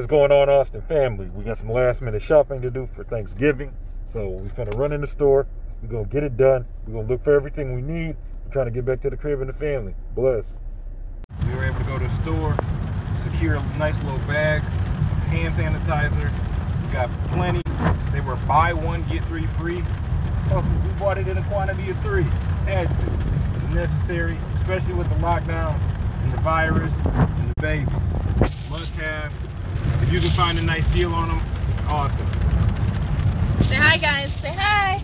is going on, Austin family? We got some last minute shopping to do for Thanksgiving. So we're going to run in the store. We're gonna get it done. We're gonna look for everything we need. We're trying to get back to the crib and the family. Bless. We were able to go to the store, secure a nice little bag, hand sanitizer. We got plenty. They were buy one, get three free. So we bought it in a quantity of three. Had to. Necessary, especially with the lockdown and the virus and the babies. Must have. If you can find a nice deal on them, awesome. Say hi, guys. Say hi.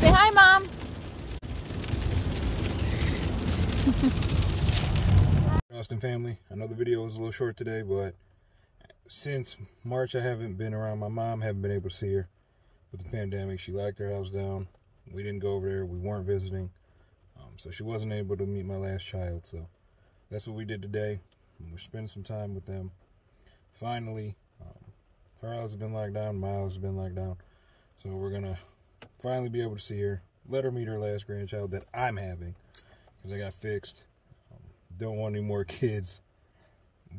Say hi, Mom. Austin family, I know the video was a little short today, but since March I haven't been around my mom, haven't been able to see her with the pandemic. She locked her house down. We didn't go over there. We weren't visiting. Um, so she wasn't able to meet my last child. So that's what we did today. We're spending some time with them. Finally, um, has been locked down. House has been locked down. So we're going to finally be able to see her. Let her meet her last grandchild that I'm having because I got fixed. Um, don't want any more kids.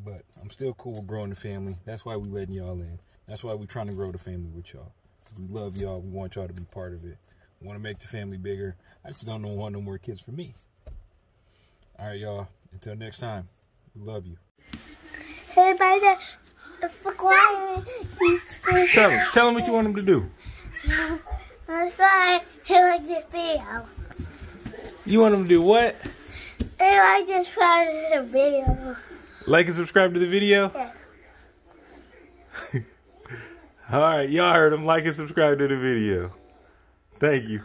But I'm still cool with growing the family. That's why we letting y'all in. That's why we trying to grow the family with y'all. We love y'all. We want y'all to be part of it. We want to make the family bigger. I just don't want no more kids for me. All right, y'all. Until next time, we love you. Hey, quiet. Tell him. Tell him what you want him to do. I'm sorry. Like this video. You want him to do what? I like this the video. Like and subscribe to the video? Yeah. All right, y'all heard him. Like and subscribe to the video. Thank you.